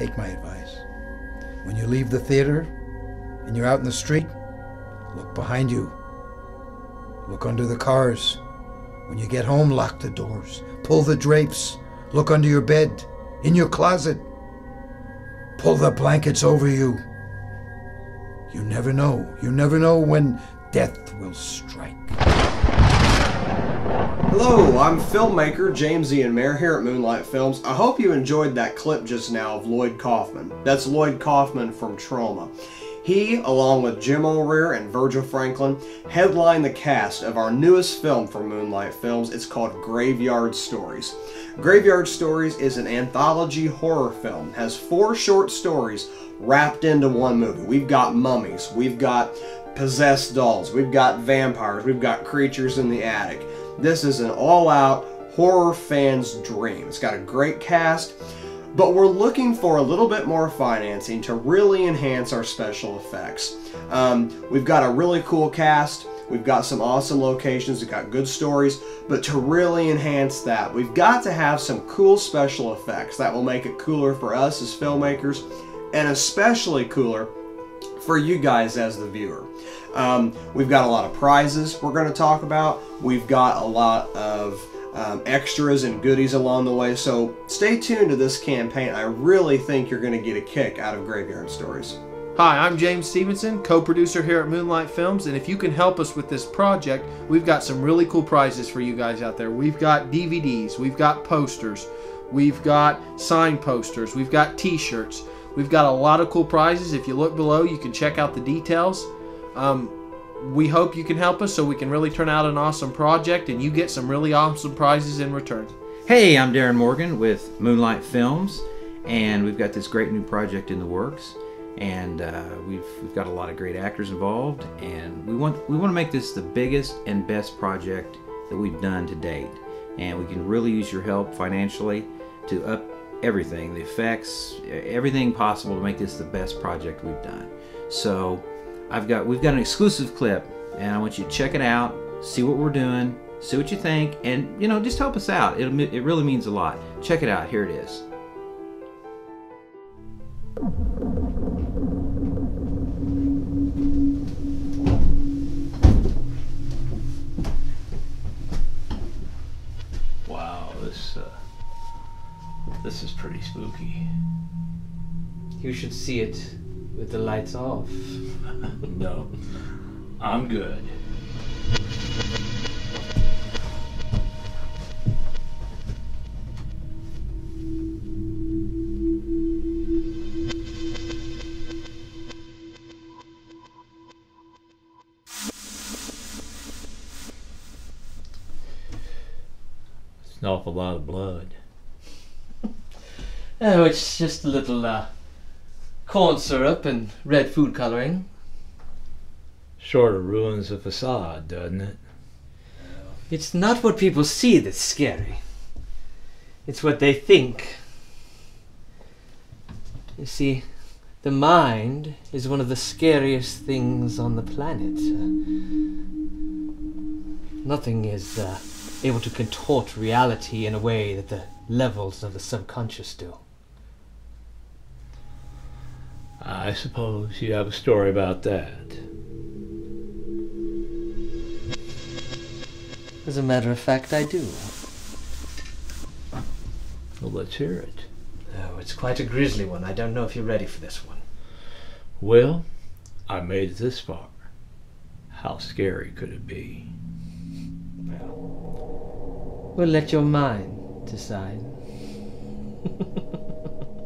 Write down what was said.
take my advice. When you leave the theater and you're out in the street, look behind you. Look under the cars. When you get home, lock the doors. Pull the drapes. Look under your bed, in your closet. Pull the blankets over you. You never know. You never know when death will strike. Hello, I'm filmmaker James Ian Mair here at Moonlight Films. I hope you enjoyed that clip just now of Lloyd Kaufman. That's Lloyd Kaufman from Troma. He, along with Jim O'Rear and Virgil Franklin, headline the cast of our newest film for Moonlight Films. It's called Graveyard Stories. Graveyard Stories is an anthology horror film. Has four short stories wrapped into one movie. We've got mummies, we've got possessed dolls, we've got vampires, we've got creatures in the attic. This is an all-out horror fan's dream. It's got a great cast, but we're looking for a little bit more financing to really enhance our special effects. Um, we've got a really cool cast. We've got some awesome locations, we've got good stories, but to really enhance that, we've got to have some cool special effects that will make it cooler for us as filmmakers and especially cooler for you guys as the viewer. Um, we've got a lot of prizes we're going to talk about. We've got a lot of um, extras and goodies along the way. So stay tuned to this campaign. I really think you're going to get a kick out of Graveyard Stories. Hi, I'm James Stevenson, co producer here at Moonlight Films, and if you can help us with this project, we've got some really cool prizes for you guys out there. We've got DVDs, we've got posters, we've got sign posters, we've got t shirts, we've got a lot of cool prizes. If you look below, you can check out the details. Um, we hope you can help us so we can really turn out an awesome project and you get some really awesome prizes in return. Hey, I'm Darren Morgan with Moonlight Films, and we've got this great new project in the works. And uh, we've we've got a lot of great actors involved, and we want we want to make this the biggest and best project that we've done to date. And we can really use your help financially to up everything, the effects, everything possible to make this the best project we've done. So I've got we've got an exclusive clip, and I want you to check it out, see what we're doing, see what you think, and you know just help us out. It it really means a lot. Check it out. Here it is. Wow, this uh, this is pretty spooky. You should see it with the lights off. no, I'm good. It's an awful lot of blood. Oh, it's just a little uh, corn syrup and red food coloring. Sort of ruins the facade, doesn't it? It's not what people see that's scary. It's what they think. You see, the mind is one of the scariest things on the planet. Nothing is uh, able to contort reality in a way that the levels of the subconscious do. I suppose you have a story about that. As a matter of fact, I do. Well, let's hear it. Oh, it's quite a grisly one. I don't know if you're ready for this one. Well, I made it this far. How scary could it be? We'll let your mind decide.